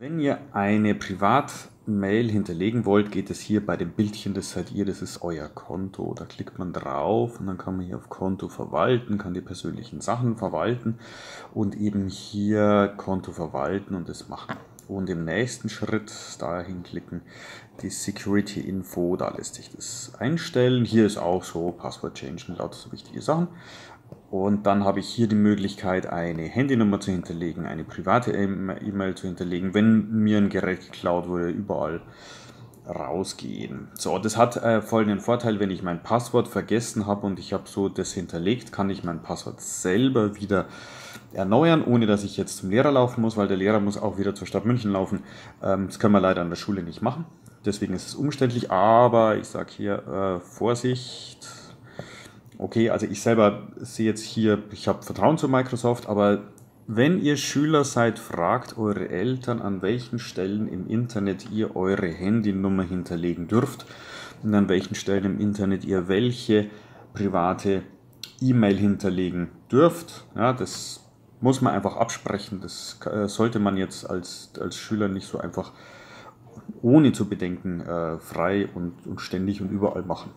Wenn ihr eine Privatmail hinterlegen wollt, geht es hier bei dem Bildchen, das seid ihr, das ist euer Konto. Da klickt man drauf und dann kann man hier auf Konto verwalten, kann die persönlichen Sachen verwalten und eben hier Konto verwalten und das machen. Und im nächsten Schritt dahin klicken, die Security Info, da lässt sich das einstellen. Hier ist auch so Passwort Change und lauter so wichtige Sachen. Und dann habe ich hier die Möglichkeit, eine Handynummer zu hinterlegen, eine private E-Mail zu hinterlegen, wenn mir ein Gerät geklaut wurde, überall rausgehen. So, das hat äh, folgenden Vorteil, wenn ich mein Passwort vergessen habe und ich habe so das hinterlegt, kann ich mein Passwort selber wieder erneuern, ohne dass ich jetzt zum Lehrer laufen muss, weil der Lehrer muss auch wieder zur Stadt München laufen. Ähm, das können wir leider an der Schule nicht machen. Deswegen ist es umständlich, aber ich sage hier äh, Vorsicht, okay, also ich selber sehe jetzt hier, ich habe Vertrauen zu Microsoft, aber wenn ihr Schüler seid, fragt eure Eltern, an welchen Stellen im Internet ihr eure Handynummer hinterlegen dürft und an welchen Stellen im Internet ihr welche private E-Mail hinterlegen dürft. Ja, das muss man einfach absprechen. Das äh, sollte man jetzt als, als Schüler nicht so einfach ohne zu bedenken äh, frei und, und ständig und überall machen.